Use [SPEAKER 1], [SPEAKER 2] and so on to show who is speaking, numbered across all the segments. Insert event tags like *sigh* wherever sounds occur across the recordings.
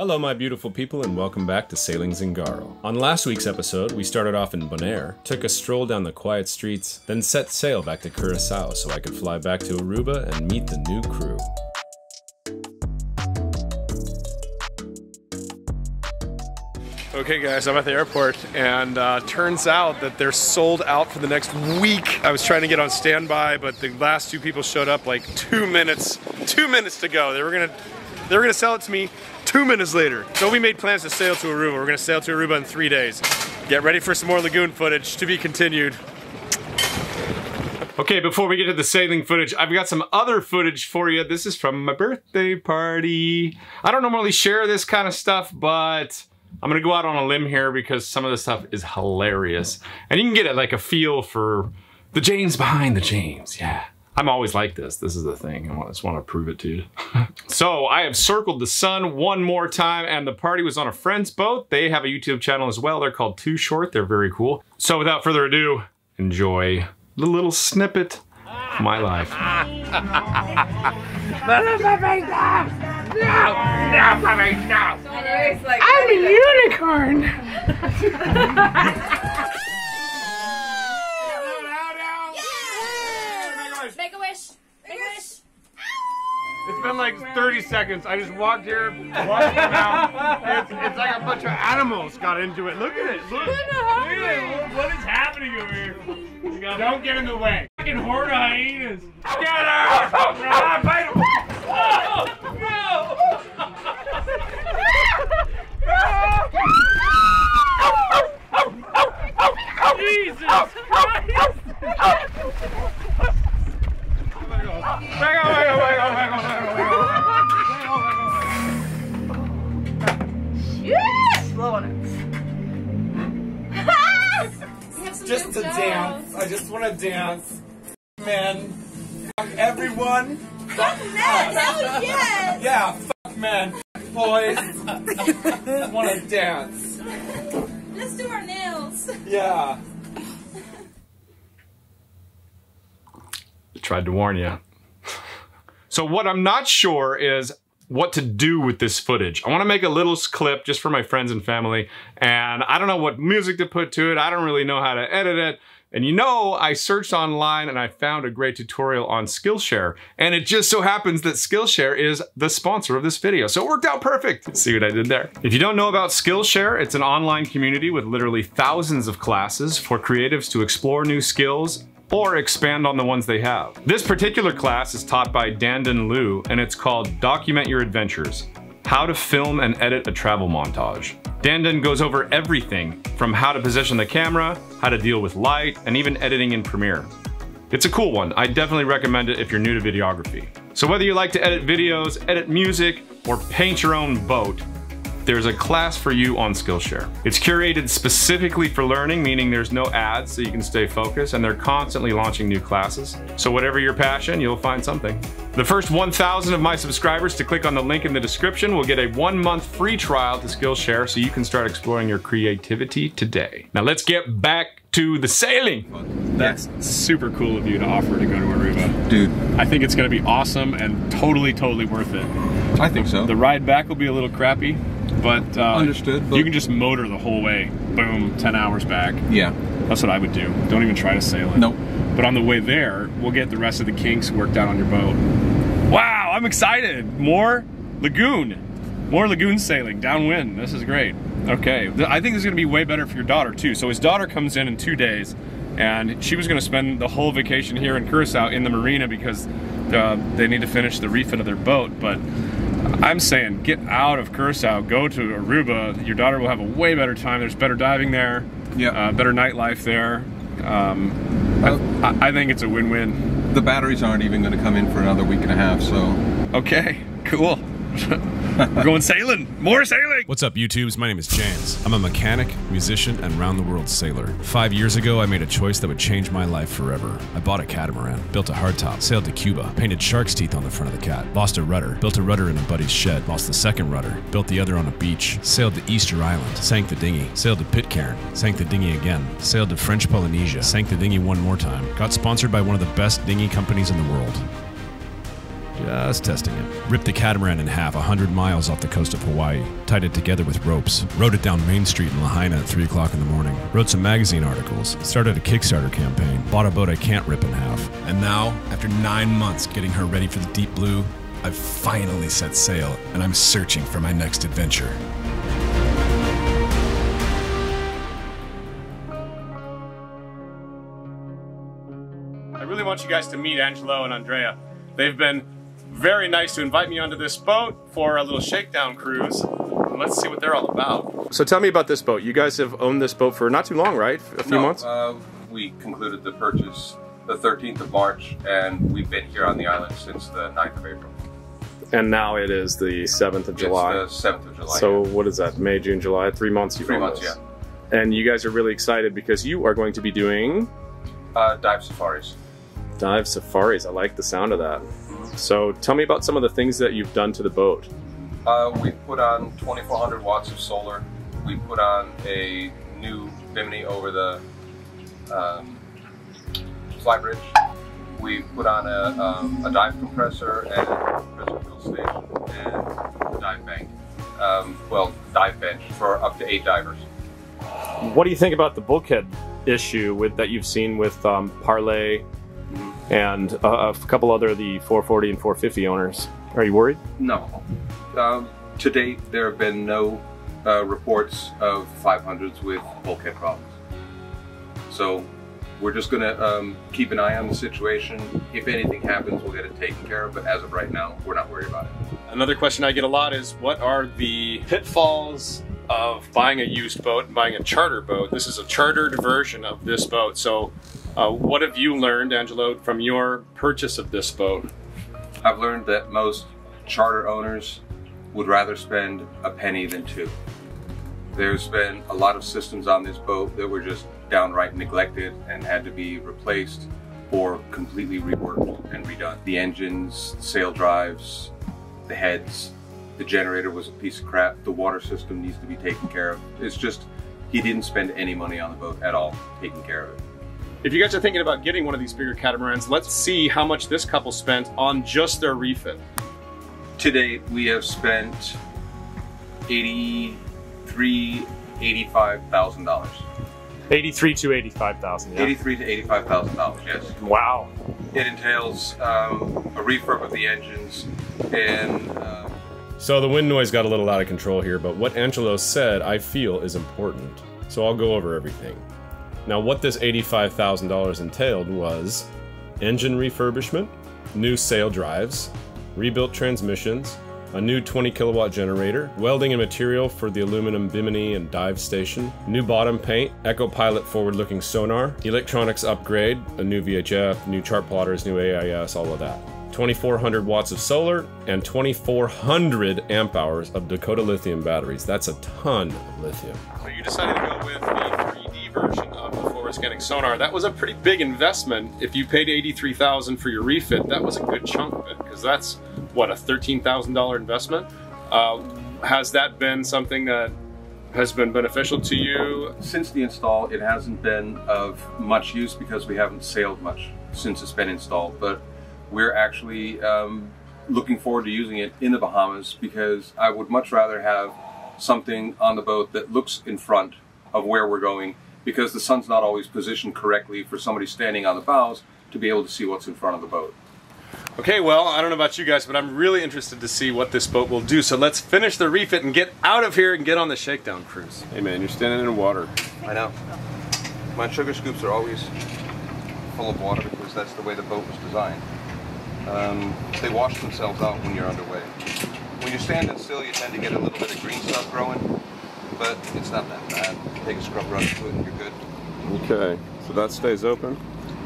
[SPEAKER 1] Hello, my beautiful people, and welcome back to Sailing Zingaro. On last week's episode, we started off in Bonaire, took a stroll down the quiet streets, then set sail back to Curacao so I could fly back to Aruba and meet the new crew. Okay, guys, I'm at the airport, and uh, turns out that they're sold out for the next week. I was trying to get on standby, but the last two people showed up like two minutes, two minutes to go. They were gonna, they were gonna sell it to me two minutes later. So we made plans to sail to Aruba. We're gonna sail to Aruba in three days. Get ready for some more lagoon footage to be continued. Okay, before we get to the sailing footage, I've got some other footage for you. This is from my birthday party. I don't normally share this kind of stuff, but I'm gonna go out on a limb here because some of this stuff is hilarious. And you can get it like a feel for the James behind the James, yeah. I'm always like this. This is the thing. I just want to prove it to you. *laughs* so I have circled the sun one more time and the party was on a friend's boat. They have a YouTube channel as well. They're called Too Short. They're very cool. So without further ado, enjoy the little snippet of my life. No, no, Bobby, no.
[SPEAKER 2] I'm a unicorn. *laughs*
[SPEAKER 3] Make a wish. Make a wish.
[SPEAKER 1] It's been like 30 seconds. I just walked here, walked around. It's, it's like a bunch of animals got into it. Look at it. Look, look at it. What is happening over here? Don't get in the way. Fucking horde of hyenas. Get her! Ah, bite him. Tried to warn you. So what I'm not sure is what to do with this footage. I want to make a little clip just for my friends and family, and I don't know what music to put to it. I don't really know how to edit it. And you know, I searched online and I found a great tutorial on Skillshare. And it just so happens that Skillshare is the sponsor of this video. So it worked out perfect. See what I did there? If you don't know about Skillshare, it's an online community with literally thousands of classes for creatives to explore new skills or expand on the ones they have. This particular class is taught by Dandan Liu and it's called Document Your Adventures, How to Film and Edit a Travel Montage. Dandan goes over everything from how to position the camera, how to deal with light, and even editing in Premiere. It's a cool one. I definitely recommend it if you're new to videography. So whether you like to edit videos, edit music, or paint your own boat, there's a class for you on Skillshare. It's curated specifically for learning, meaning there's no ads so you can stay focused, and they're constantly launching new classes. So whatever your passion, you'll find something. The first 1,000 of my subscribers to click on the link in the description will get a one month free trial to Skillshare so you can start exploring your creativity today. Now let's get back to the sailing.
[SPEAKER 4] That's super cool of you to offer to go to Aruba.
[SPEAKER 5] Dude,
[SPEAKER 4] I think it's going to be awesome and totally, totally worth it.
[SPEAKER 5] I think so.
[SPEAKER 4] The ride back will be a little crappy, but uh,
[SPEAKER 5] Understood, but-
[SPEAKER 4] You can just motor the whole way. Boom, ten hours back.
[SPEAKER 5] yeah.
[SPEAKER 4] That's what I would do. Don't even try to sail it.
[SPEAKER 5] Nope.
[SPEAKER 4] But on the way there, we'll get the rest of the kinks worked out on your boat. Wow, I'm excited. More lagoon. More lagoon sailing downwind. This is great. Okay, I think this is gonna be way better for your daughter too. So his daughter comes in in two days, and she was gonna spend the whole vacation here in Curacao in the marina because uh, they need to finish the refit of their boat. But I'm saying get out of Curacao, go to Aruba. Your daughter will have a way better time. There's better diving there,
[SPEAKER 5] Yeah.
[SPEAKER 4] uh, better nightlife there. Um, I, I- I think it's a win-win.
[SPEAKER 5] The batteries aren't even going to come in for another week and a half, so
[SPEAKER 4] Okay, cool. *laughs* We're going sailing. More sailing.
[SPEAKER 1] What's up, YouTubes? My name is James. I'm a mechanic, musician, and round the world sailor. Five years ago, I made a choice that would change my life forever. I bought a catamaran, built a hardtop, sailed to Cuba, painted shark's teeth on the front of the cat, lost a rudder, built a rudder in a buddy's shed, lost the second rudder, built the other on a beach, sailed to Easter Island, sank the dinghy, sailed to Pitcairn, sank the dinghy again, sailed to French Polynesia, sank the dinghy one more time, got sponsored by one of the best dinghy companies in the world.
[SPEAKER 6] Just testing it. Ripped the catamaran in half 100 miles off the coast of Hawaii. Tied it together with ropes. Rode it down Main Street in Lahaina at 3 o'clock in the morning. Wrote some magazine articles. Started a Kickstarter campaign. Bought a boat I can't rip in half. And now, after nine months getting her ready for the deep blue, I've finally set sail and I'm searching for my next adventure.
[SPEAKER 4] I really want you guys to meet Angelo and Andrea. They've been very nice to invite me onto this boat for a little shakedown cruise. Let's see what they're all about. So tell me about this boat. You guys have owned this boat for not too long, right? A few
[SPEAKER 5] No,
[SPEAKER 4] months?
[SPEAKER 5] Uh, we concluded the purchase the 13th of March, and we've been here on the island since the 9th of April.
[SPEAKER 4] and now it is the 7th of July.
[SPEAKER 5] It's the 7th of July.
[SPEAKER 4] So what is that? May, June, July? Three months you've
[SPEAKER 5] Three months,
[SPEAKER 4] this.
[SPEAKER 5] yeah.
[SPEAKER 4] And you guys are really excited because you are going to be doing
[SPEAKER 5] Uh, dive safaris.
[SPEAKER 4] dive safaris. I like the sound of that. So tell me about some of the things that you've done to the boat.
[SPEAKER 5] Uh, we put on 2,400 watts of solar. We put on a new bimini over the um, bridge. We put on a, um, a dive compressor and a compressor fill station and a dive bank. Um, well, dive bench for up to eight divers.
[SPEAKER 4] What do you think about the bulkhead issue with that you've seen with um, Parlay and uh, a couple other of the 440 and 450 owners? Are you worried?
[SPEAKER 5] No. Um, to date, there have been no uh, reports of 500s with bulkhead problems. So we're just going to um, keep an eye on the situation. If anything happens, we'll get it taken care of. But as of right now, we're not worried about it.
[SPEAKER 4] Another question I get a lot is what are the pitfalls of buying a used boat and buying a charter boat? This is a chartered version of this boat. So, uh, what have you learned, Angelo, from your purchase of this boat?
[SPEAKER 5] I've learned that most charter owners would rather spend a penny than two. There's been a lot of systems on this boat that were just downright neglected and had to be replaced or completely reworked and redone. The engines, sail drives, the heads, the generator was a piece of crap. The water system needs to be taken care of. It's just, he didn't spend any money on the boat at all taking care of it.
[SPEAKER 4] If you guys are thinking about getting one of these bigger catamarans, let's see how much this couple spent on just their refit.
[SPEAKER 5] To date, we have spent eighty-three, eighty-five thousand dollars.
[SPEAKER 4] 83 to 85,000. Yeah.
[SPEAKER 5] Eighty-three to eighty-five thousand dollars. Yes.
[SPEAKER 4] Wow.
[SPEAKER 5] It entails um, a refurb of the engines and um,
[SPEAKER 1] So the wind noise got a little out of control here, but what Angelo said I feel is important. So I'll go over everything. Now, what this $85,000 entailed was engine refurbishment, new sail drives, rebuilt transmissions, a new 20 kilowatt generator, welding and material for the aluminum bimini and dive station, new bottom paint, Echo Pilot forward looking sonar, electronics upgrade, a new VHF, new chart plotters, new AIS, all of that. 2400 watts of solar and 2400 amp hours of Dakota lithium batteries. That's a ton of lithium.
[SPEAKER 4] So you decided to go with the 3D version of forward scanning sonar. That was a pretty big investment. If you paid 83000 for your refit, that was a good chunk of it because that's, what, a $13,000 investment? Uh, has that been something that has been beneficial to you?
[SPEAKER 5] since the install, it hasn't been of much use because we haven't sailed much since it's been installed. But we're actually um, looking forward to using it in the Bahamas because I would much rather have something on the boat that looks in front of where we're going because the sun's not always positioned correctly for somebody standing on the bows to be able to see what's in front of the boat.
[SPEAKER 4] Okay, well, I don't know about you guys, but I'm really interested to see what this boat will do. So let's finish the refit and get out of here and get on the shakedown cruise.
[SPEAKER 1] Hey man, you're standing in water.
[SPEAKER 5] I know. My sugar scoops are always full of water because that's the way the boat was designed. Um, they wash themselves out when you're underway. When you're standing still, you tend to get a little bit of green stuff growing, but it's not that bad. Take a scrub brush to it and you're good.
[SPEAKER 1] Okay, so that stays open.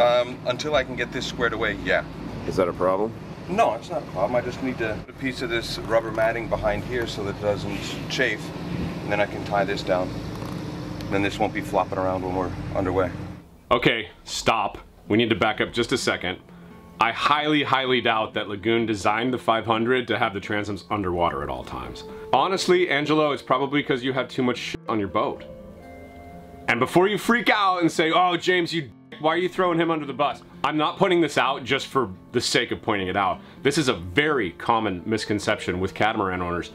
[SPEAKER 5] Um, until I can get this squared away, yeah.
[SPEAKER 1] Is that a problem?
[SPEAKER 5] No, it's not a problem. I just need to put a piece of this rubber matting behind here so that it doesn't chafe, and then I can tie this down. Then this won't be flopping around when we're underway.
[SPEAKER 1] Okay, stop. We need to back up just a second. I highly, highly doubt that Lagoon designed the 500 to have the transoms underwater at all times. Honestly, Angelo, it's probably because you have too much shit on your boat. And before you freak out and say, oh, James, you Why are you throwing him under the bus? I'm not putting this out just for the sake of pointing it out. This is a very common misconception with catamaran owners,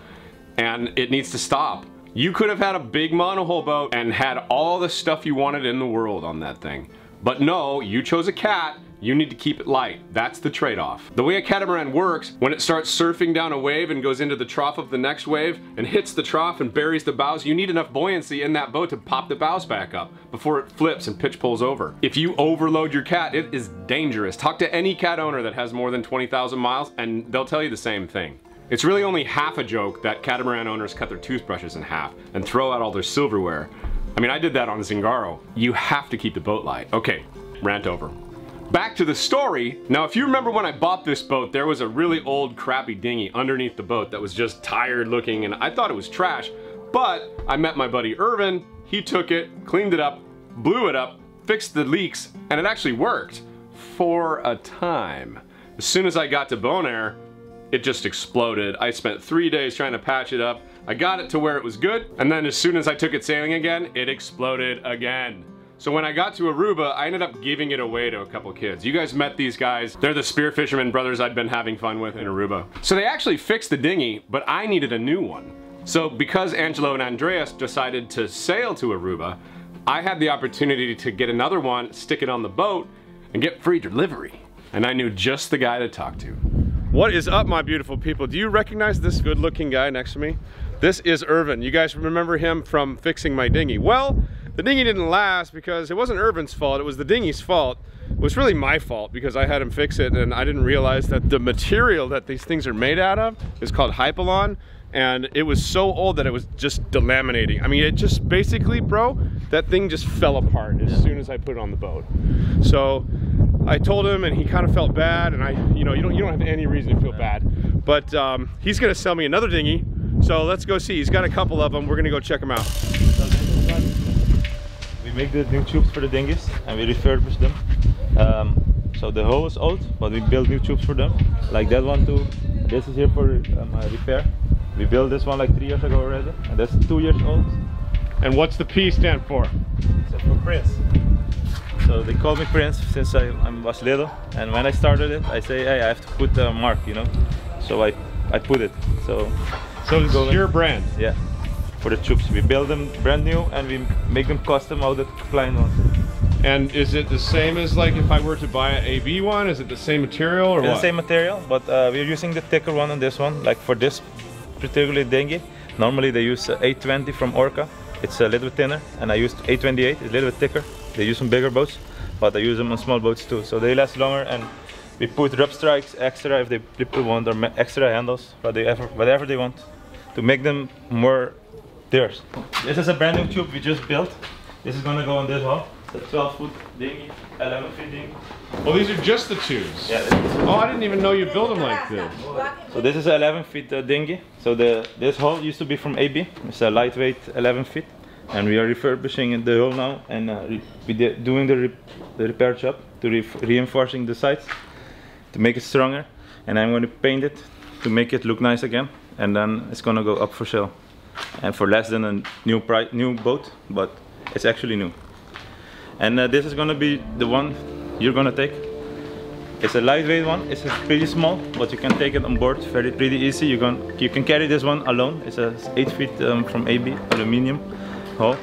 [SPEAKER 1] and it needs to stop. You could have had a big monohull boat and had all the stuff you wanted in the world on that thing. But no, you chose a cat, you need to keep it light. That's the trade-off. The way a catamaran works, when it starts surfing down a wave and goes into the trough of the next wave and hits the trough and buries the bows, you need enough buoyancy in that boat to pop the bows back up before it flips and pitchpoles over. If you overload your cat, it is dangerous. Talk to any cat owner that has more than 20,000 miles and they'll tell you the same thing. It's really only half a joke that catamaran owners cut their toothbrushes in half and throw out all their silverware. I mean, I did that on Zingaro. You have to keep the boat light. Okay, rant over. Back to the story. Now, if you remember when I bought this boat, there was a really old crappy dinghy underneath the boat that was just tired looking and I thought it was trash. But I met my buddy Irvin, he took it, cleaned it up, blew it up, fixed the leaks, and it actually worked. For a time. As soon as I got to Bonaire, it just exploded. I spent three days trying to patch it up. I got it to where it was good, and then as soon as I took it sailing again, it exploded again. So when I got to Aruba, I ended up giving it away to a couple kids. You guys met these guys. They're the spear fishermen brothers I'd been having fun with in Aruba. So they actually fixed the dinghy, but I needed a new one. So because Angelo and Andreas decided to sail to Aruba, I had the opportunity to get another one, stick it on the boat, and get free delivery. And I knew just the guy to talk to. What is up, my beautiful people? Do you recognize this good looking guy next to me? This is Irvin. You guys remember him from fixing my dinghy. Well, the dinghy didn't last because it wasn't Irvin's fault, it was the dinghy's fault. It was really my fault because I had him fix it and I didn't realize that the material that these things are made out of is called Hypalon and it was so old that it was just delaminating. I mean, it just basically, bro, that thing just fell apart as soon as I put it on the boat. So I told him and he kind of felt bad and I, you know, you don't, you don't have any reason to feel bad. But um, he's gonna sell me another dinghy. So let's go see. He's got a couple of them. We're gonna go check them out.
[SPEAKER 7] We make the new tubes for the dinghies and we refurbish them. Um, so the hull is old, but we build new tubes for them. Like that one too. This is here for um, uh, repair. We built this one like three years ago already, and that's two years old.
[SPEAKER 1] And what's the P stand for?
[SPEAKER 7] It's for Prince. So they call me Prince since I, I was little, and when I started it, I say, hey, I have to put a mark, you know. So I, I put it. So,
[SPEAKER 1] so is your brand.
[SPEAKER 7] Yeah, for the tubes. We build them brand new and we make them custom how the client ones.
[SPEAKER 1] And is it the same as like if I were to buy an AB one? Is it the same material or
[SPEAKER 7] it's
[SPEAKER 1] what?
[SPEAKER 7] the same material, but uh, we're using the thicker one on this one. Like for this particular dinghy, normally they use uh, 820 from Orca. It's a little bit thinner, and I used 828. It's a little bit thicker. They use some bigger boats, but I use them on small boats too, so they last longer. And we put rub strikes extra if they people want, or extra handles, whatever, whatever they want, to make them more theirs. This is a brand new tube we just built. This is gonna go on this hull. It's a 12 foot dinghy, 11 foot dinghy.
[SPEAKER 1] Well, these are just the tubes.
[SPEAKER 7] Yeah.
[SPEAKER 1] Oh, I didn't even know you built them like this.
[SPEAKER 7] So this is an 11 feet uh, dinghy. So the this hull used to be from AB. It's a lightweight 11 feet, and we are refurbishing the hull now and uh, we did doing the, re the repair job to re reinforcing the sides to make it stronger. And I'm going to paint it to make it look nice again, and then it's going to go up for sale, and for less than a new price, new boat, but it's actually new. And uh, this is going to be the one you're going to take. It's a lightweight one. It's pretty small, but you can take it on board very pretty easy. You can you can carry this one alone. It's a eight feet um, from AB aluminium hull,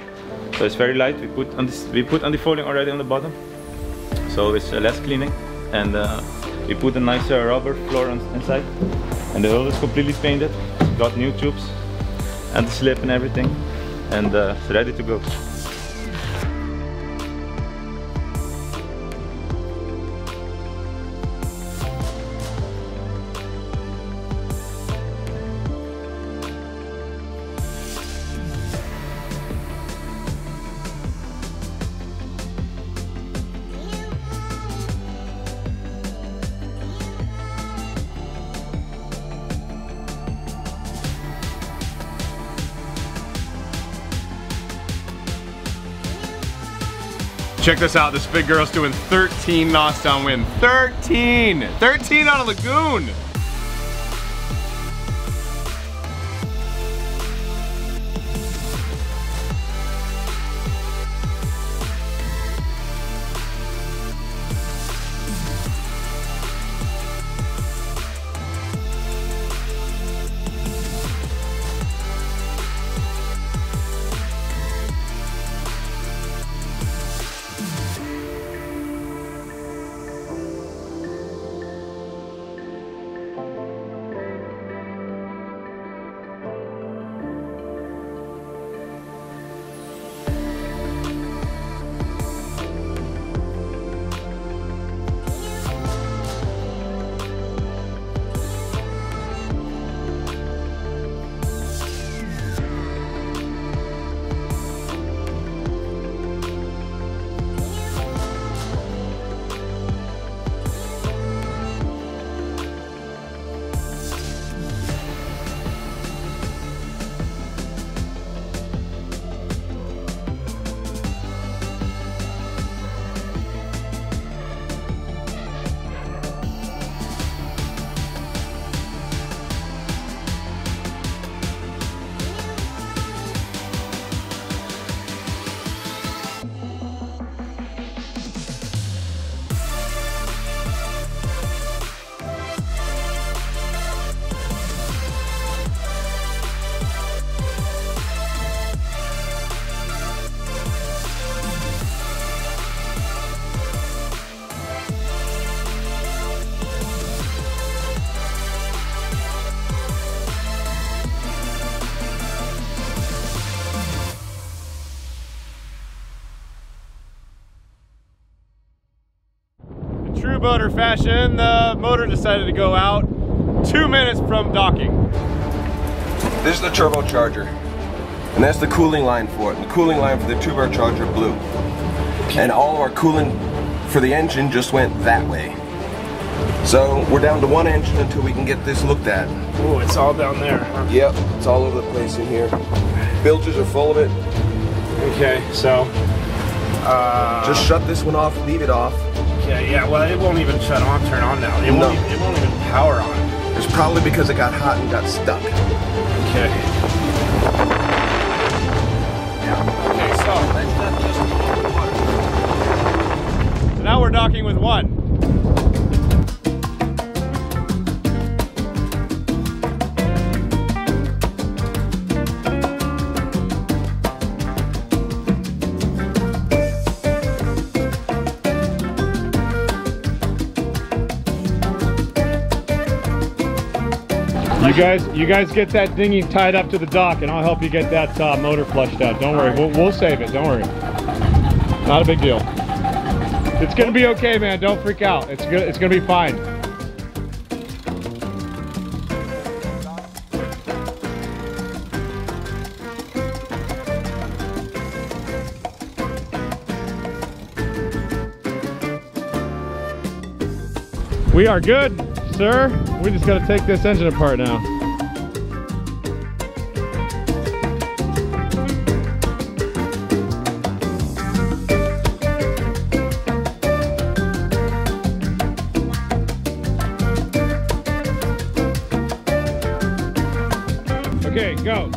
[SPEAKER 7] so it's very light. We put on this we put on the foiling already on the bottom, so it's uh, less cleaning, and uh, we put a nice uh, rubber floor on, inside, and the hull is completely painted. It's got new tubes, and the slip and everything, and uh, it's ready to go.
[SPEAKER 1] Check this out, this big girl's doing 13 knots downwind. 13! 13 on a lagoon! Boater fashion, the motor decided to go out two minutes from docking.
[SPEAKER 5] This is the turbocharger. And that's the cooling line for it. And the cooling line for the turbocharger blew. And all of our coolant for the engine just went that way. So we're down to one engine until we can get this looked at.
[SPEAKER 8] Oh, it's all down there. huh?
[SPEAKER 5] Yep, it's all over the place in here. Bilges are full of it.
[SPEAKER 8] Okay, so. Uh,
[SPEAKER 5] Just shut this one off, leave it off.
[SPEAKER 8] Okay, yeah. Well, it won't even shut on, turn on now. It
[SPEAKER 5] No.
[SPEAKER 8] won't. Even, it won't even power on.
[SPEAKER 5] It's probably because it got hot and got stuck.
[SPEAKER 8] Okay.
[SPEAKER 1] Okay, so. So now we're docking with one. You guys, you guys get that dinghy tied up to the dock, and I'll help you get that uh, motor flushed out. Don't worry, we'll, we'll save it. Don't worry. Not a big deal. It's gonna be okay, man. Don't freak out. It's good. It's gonna be fine. We are good, sir. We just gotta take this engine apart now. Okay, go.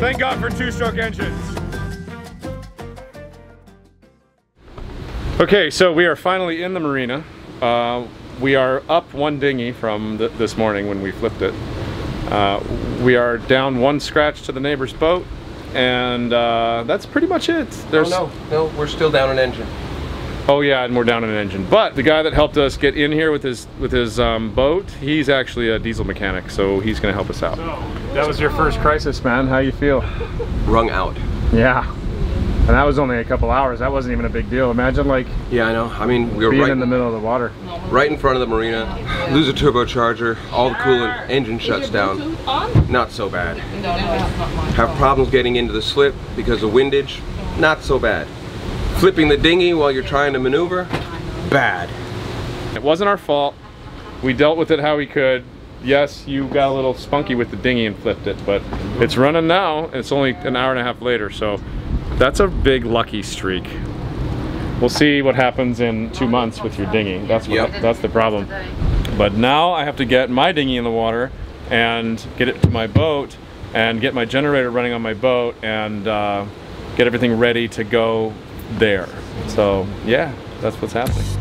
[SPEAKER 1] Thank God for two-stroke engines. Okay, so we are finally in the marina. Uh, we are up one dinghy from th this morning when we flipped it. Uh, we are down one scratch to the neighbor's boat, and uh, that's pretty much it. There's,
[SPEAKER 5] oh no, no, we're still down an engine.
[SPEAKER 1] Oh yeah, and we're down an engine. But the guy that helped us get in here with his with his um, boat, he's actually a diesel mechanic, so he's gonna help us out. that was your first crisis, man. How you feel?
[SPEAKER 5] Wrung out.
[SPEAKER 1] Yeah. And that was only a couple hours. That wasn't even a big deal. Imagine like
[SPEAKER 5] Yeah, I know. I mean, we were
[SPEAKER 1] being
[SPEAKER 5] right
[SPEAKER 1] in the middle of the water.
[SPEAKER 5] right in front of the marina. Lose a turbocharger, all the coolant, engine shuts down. Not so bad. Have problems getting into the slip because of windage. Not so bad. Flipping the dinghy while you're trying to maneuver. Bad.
[SPEAKER 1] It wasn't our fault. We dealt with it how we could. Yes, you got a little spunky with the dinghy and flipped it, but it's running now. and It's only an hour and a half later, so that's a big lucky streak. We'll see what happens in two months with your dinghy. That's what,
[SPEAKER 5] Yep.
[SPEAKER 1] that's the problem. But now I have to get my dinghy in the water and get it to my boat and get my generator running on my boat and uh, get everything ready to go there. So yeah, that's what's happening.